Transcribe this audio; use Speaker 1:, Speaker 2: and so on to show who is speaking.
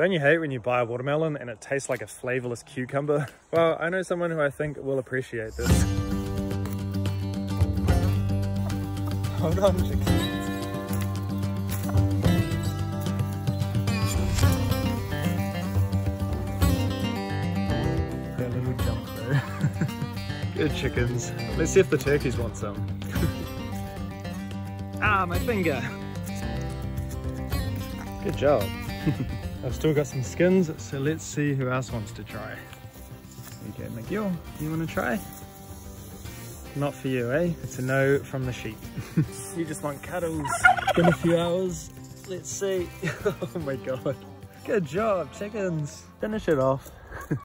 Speaker 1: Don't you hate when you buy a watermelon and it tastes like a flavorless cucumber? Well, I know someone who I think will appreciate this. Hold on, chickens. That little jump though. Good chickens. Let's see if the turkeys want some. ah, my finger. Good job. I've still got some skins, so let's see who else wants to try. Okay, McGill, you want to try? Not for you, eh? It's a no from the sheep. you just want cuddles. In a few hours, let's see. oh my god. Good job, chickens. Finish it off.